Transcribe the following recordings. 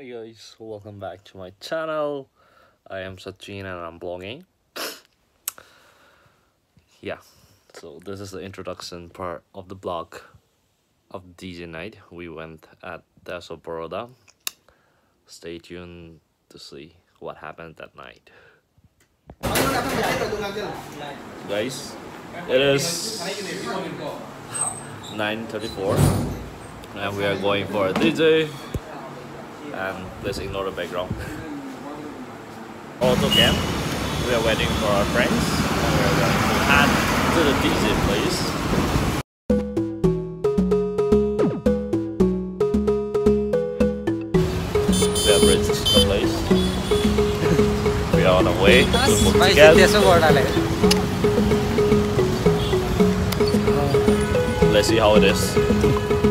Hi guys, welcome back to my channel. I am Sachin and I'm blogging. yeah, so this is the introduction part of the blog of DJ night. We went at Taste of Baroda. Stay tuned to see what happened that night. Guys, it is 9.34 and we are going for a DJ and let's ignore the background. Auto camp, we are waiting for our friends and we are going to head to the DJ place. We have reached the place. we are on our way to Portugal. Let's see how it is.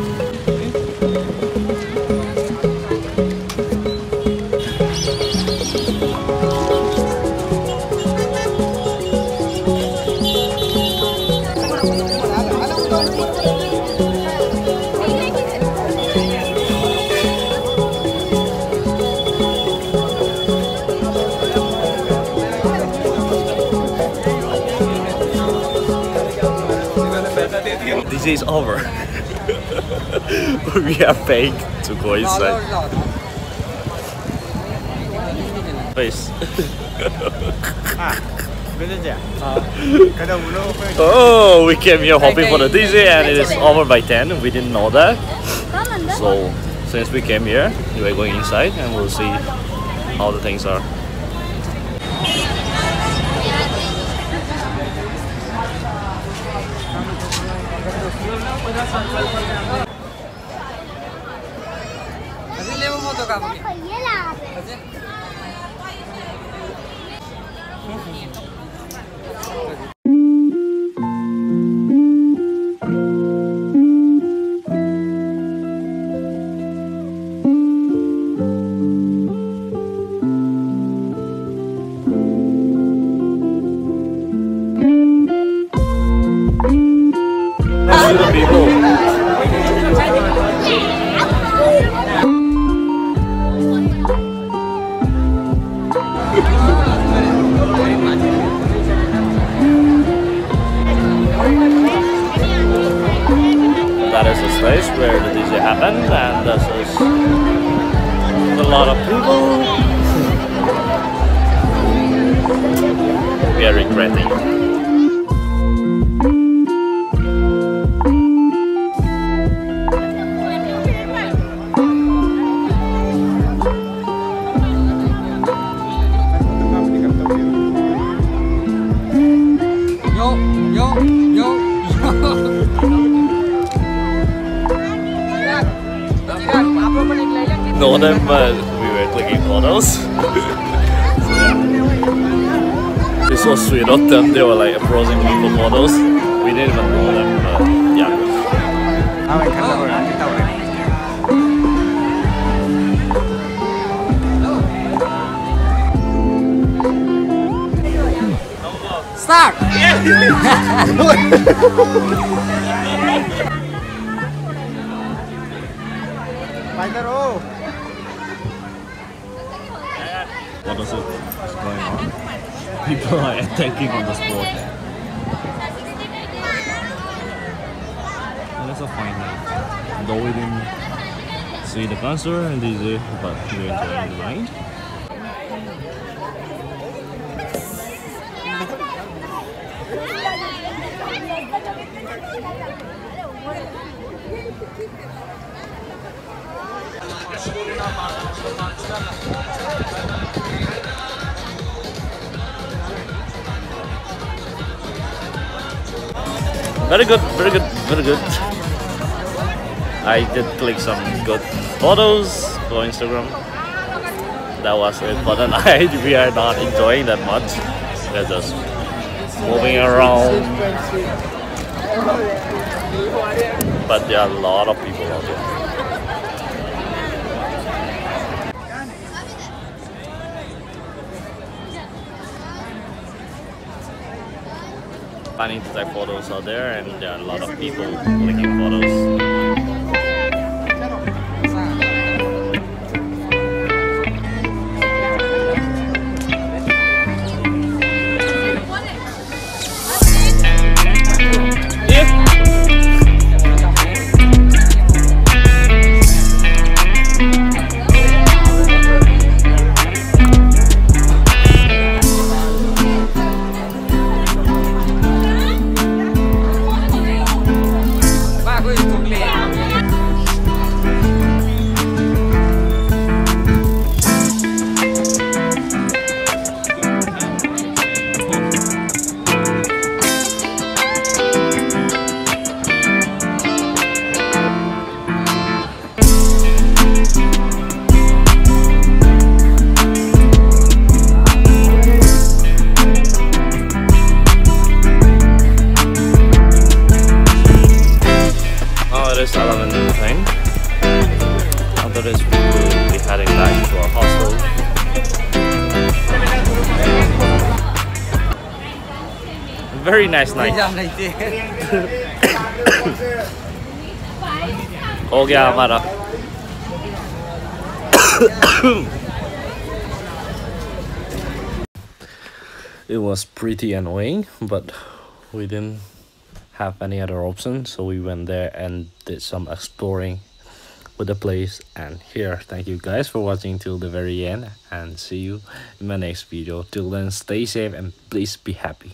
This is over. we are paying to go inside. Face. oh, we came here hoping for the DJ and it is over by 10. We didn't know that. So, since we came here, we are going inside and we'll see how the things are. Let's see where the DJ happened, and this is a lot of people. we are regretting. Know them, but we were clicking photos. It's so sweet of them. They were like approaching me for photos. We didn't even know them, but yeah. Start! What is it going on? People are attacking on the spot. And it's a fine night. Though we didn't see the concert and DJ, but we're enjoying the night. Very good, very good, very good. I did click some good photos for Instagram. That was it for the night. We are not enjoying that much. We're just moving around. But there are a lot of people out there. Planning to take photos out there, and there are a lot of people taking photos. very nice night. Bây giờ này chị हो गया हमारा it was pretty annoying but we didn't have any other option so we went there and did some exploring with the place and here thank you guys for watching till the very end and see you in my next video till then stay safe and please be happy